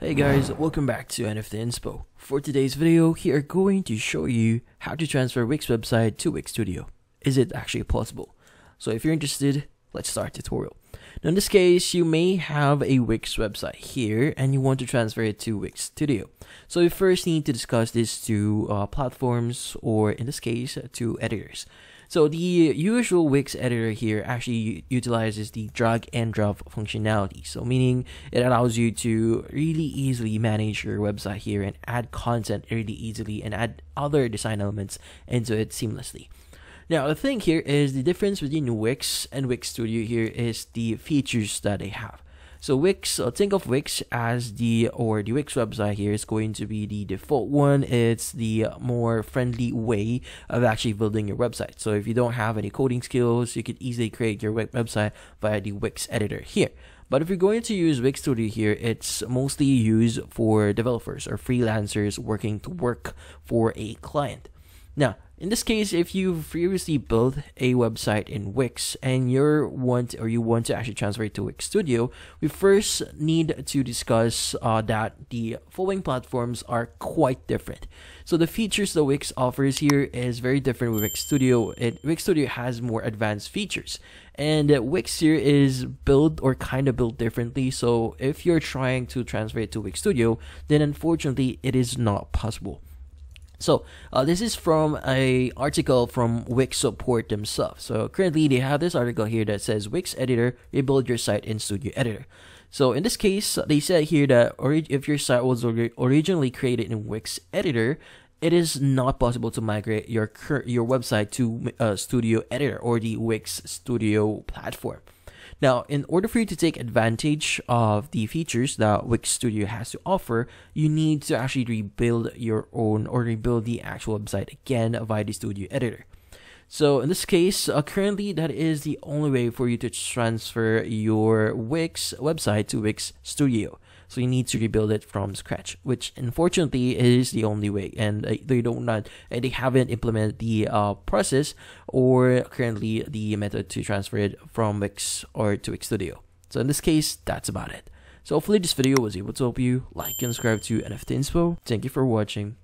Hey guys, welcome back to NFT Inspo. For today's video, we are going to show you how to transfer Wix website to Wix Studio. Is it actually possible? So if you're interested, let's start tutorial. Now in this case, you may have a Wix website here and you want to transfer it to Wix Studio. So you first need to discuss this to uh, platforms or in this case, to editors. So the usual Wix editor here actually utilizes the drag and drop functionality. So meaning it allows you to really easily manage your website here and add content really easily and add other design elements into it seamlessly. Now the thing here is the difference between Wix and Wix Studio here is the features that they have. So Wix, uh, think of Wix as the, or the Wix website here is going to be the default one. It's the more friendly way of actually building your website. So if you don't have any coding skills, you could easily create your website via the Wix editor here. But if you're going to use Wix Studio here, it's mostly used for developers or freelancers working to work for a client. Now, in this case, if you've previously built a website in Wix and you want or you want to actually transfer it to Wix Studio, we first need to discuss uh, that the following platforms are quite different. So the features that Wix offers here is very different with Wix Studio. It, Wix Studio has more advanced features, and Wix here is built or kind of built differently. So if you're trying to transfer it to Wix Studio, then unfortunately it is not possible. So uh, this is from a article from Wix support themselves. So currently they have this article here that says Wix editor rebuild your site in Studio Editor. So in this case, they said here that if your site was originally created in Wix Editor, it is not possible to migrate your your website to uh, Studio Editor or the Wix Studio platform. Now, in order for you to take advantage of the features that Wix Studio has to offer, you need to actually rebuild your own or rebuild the actual website again via the Studio Editor. So in this case, uh, currently that is the only way for you to transfer your Wix website to Wix Studio. So you need to rebuild it from scratch, which unfortunately is the only way. And uh, they don't not they haven't implemented the uh, process or currently the method to transfer it from Wix or to Wix Studio. So in this case, that's about it. So hopefully this video was able to help you. Like and subscribe to NFT Inspo. Thank you for watching.